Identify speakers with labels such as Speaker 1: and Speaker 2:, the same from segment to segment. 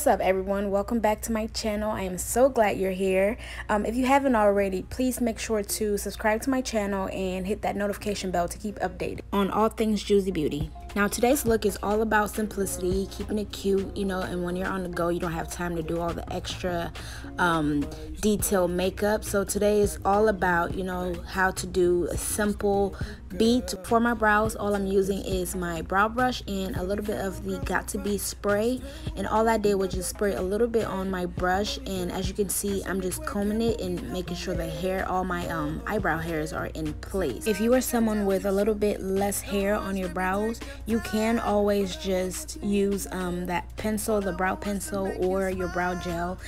Speaker 1: What's up everyone? Welcome back to my channel. I am so glad you're here. Um, if you haven't already, please make sure to subscribe to my channel and hit that notification bell to keep updated on all things Joozie Beauty. Now today's look is all about simplicity, keeping it cute, you know, and when you're on the go, you don't have time to do all the extra um, detailed makeup. So today is all about, you know, how to do a simple beat for my brows. All I'm using is my brow brush and a little bit of the Got To Be spray. And all I did was just spray a little bit on my brush. And as you can see, I'm just combing it and making sure the hair, all my um, eyebrow hairs are in place. If you are someone with a little bit less hair on your brows, you can always just use um, that pencil, the brow pencil or your brow gel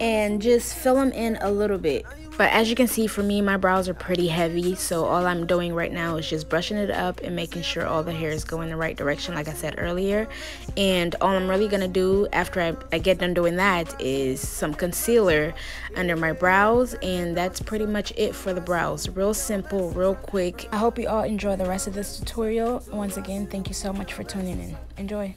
Speaker 1: and just fill them in a little bit. But as you can see for me, my brows are pretty heavy. So all I'm doing right now is just brushing it up and making sure all the hair is going the right direction like I said earlier. And all I'm really going to do after I, I get done doing that is some concealer under my brows. And that's pretty much it for the brows. Real simple, real quick. I hope you all enjoy the rest of this tutorial. Once again, thank you so much for tuning in. Enjoy.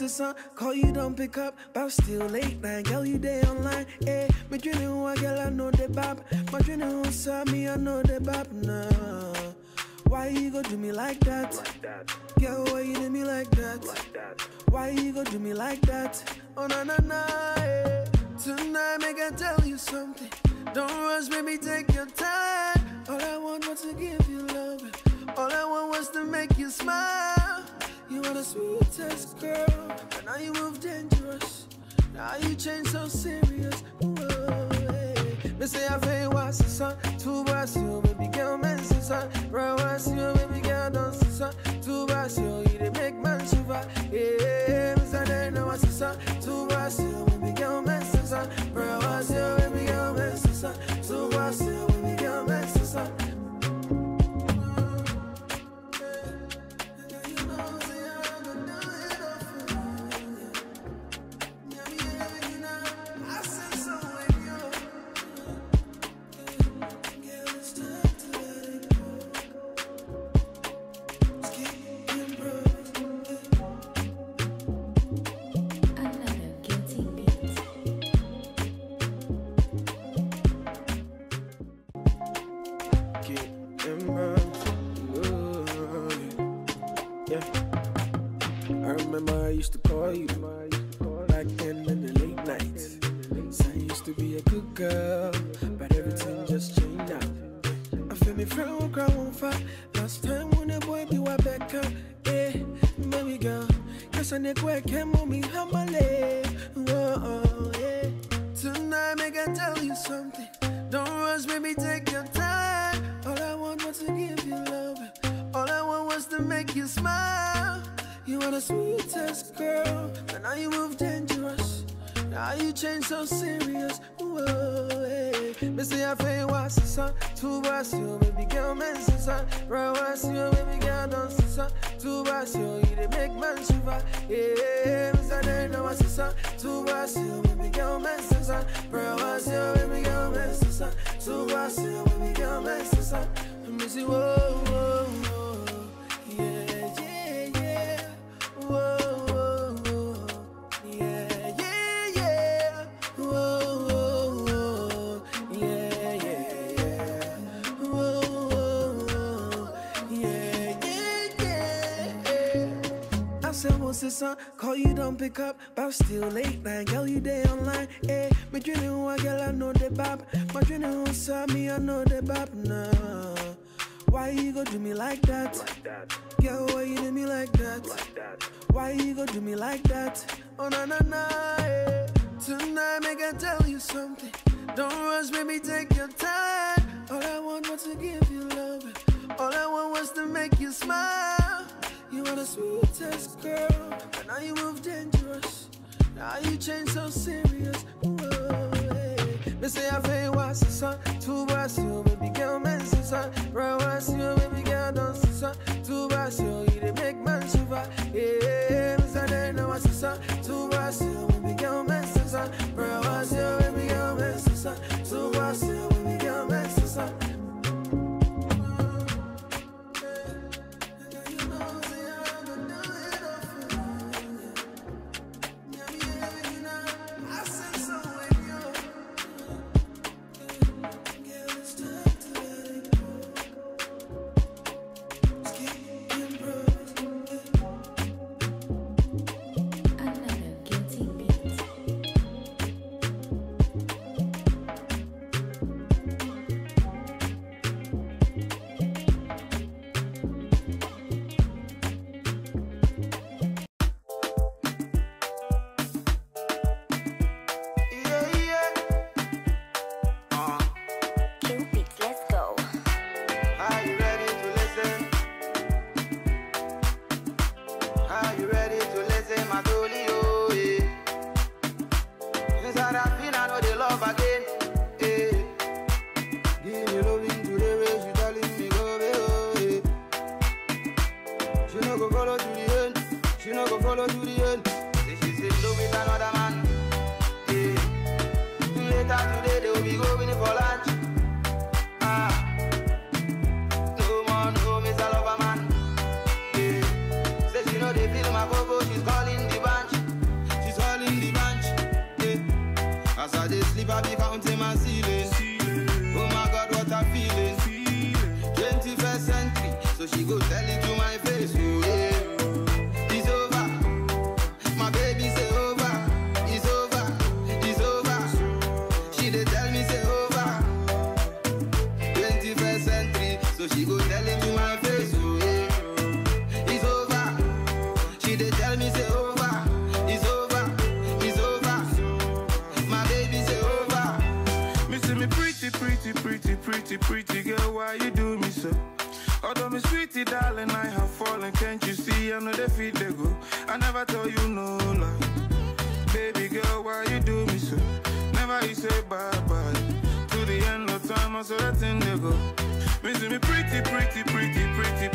Speaker 2: What's the Call you don't pick up, but still late night. Girl, you day online. Eh, me dreaming who I girl, I know the bop. My dreaming who saw me, I know the bop. Nah. Why you go do me like that? Like that. Girl, why you do me like that? Like that. Why you go do me like that? Oh, na na na. Eh. Tonight, make I tell you something. Don't rush, baby, take your time. All I want was to give you love. All I want was to make you smile. You are the sweetest girl, Now you change so serious. Me say I feel what's the sun, two bars you, baby girl, man, son. Right, what's you, baby girl, don't see son. Two bars you, you they make man shiver. Yeah, me say they know what's the sun, remember I used to call you back then in the late nights. I used to be a good girl, but everything just changed now. I feel me friend will cry on fire. Last time when the boy be wa back up, yeah, baby girl. Cause I never work came on me humble. Oh, yeah. Tonight, make I tell you something. Don't rush, baby, take your time. Was to make you smile. You are the sweetest girl, but now you move dangerous. Now you change so serious. Whoa, hey. Me say I feel what's the sun, two bars you, baby girl, man, son. Right, what's you, baby girl, don't son. Two bars you, you they make man shiver. Yeah, me say they know what's the sun, two bars you, baby girl, man, son. Right, what's you, baby girl, man, son. Two bars you, baby girl, man, whoa, whoa, whoa, son, call you don't pick up, but still late night, girl you day online, eh? Me dreaming who I girl I know the bop, my dreaming who saw me I know the bop, nah. Why you go do me like that? Like that. Girl, why you do me like that? Like that. Why you go do me like that? Oh na na na, eh. Tonight make I tell you something. Don't rush, baby, take your time. All I want was to give you love. All I want was to make you smile. The sweetest girl, and now you move dangerous. Now you change so serious. Whoa, hey. Me say I feel what's the sun, two bars you, baby girl, man, son. Right, what's you, baby girl, don't son. Two bars you,
Speaker 3: Are you ready? She go tell
Speaker 4: that thing go. Me see me pretty, pretty, pretty, pretty,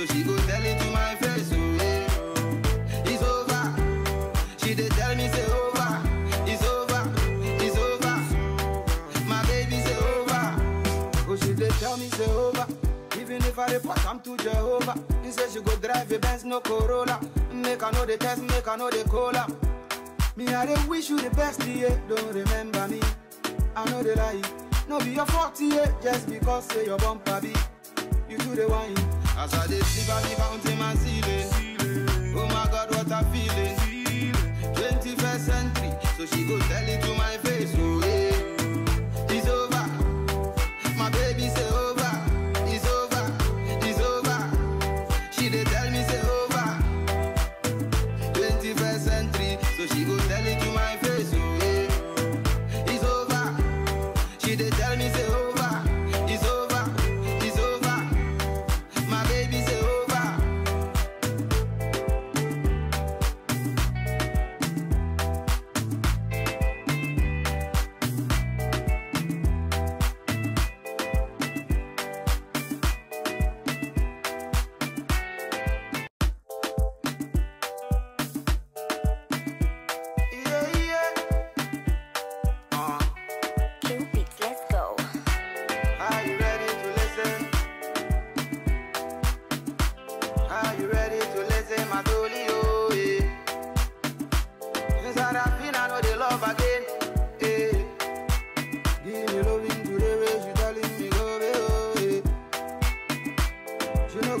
Speaker 4: so
Speaker 3: she go tell it to my face. Oh yeah, it's over. She dey tell me say over. It's over. It's over. My baby say over. Oh, she dey tell me say over. Even if I report, I'm to Jehovah. He say she go drive a Benz, no Corolla. Make I know the test, make I know the cola. Me, I dey wish you the best, yeah. Don't remember me. I know the lie. No be your fault, yeah. Just because say your bumper be. You do the wine. As I dey sleep, I be counting my ceiling. Oh my God, what a feeling. 21st century, so she go tell it to my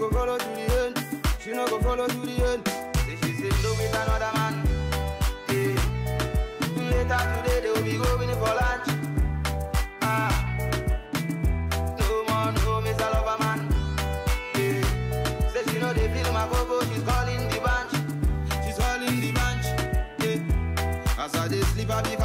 Speaker 3: go follow to the end. She no go follow to the end. Say she say love with another man. Yeah. Later today they will be going for lunch. Ah, no more, no Mr. Loverman. Yeah. Say she know they feel my go she's calling the bunch. She's calling the bunch. Yeah. As I dey sleep, I be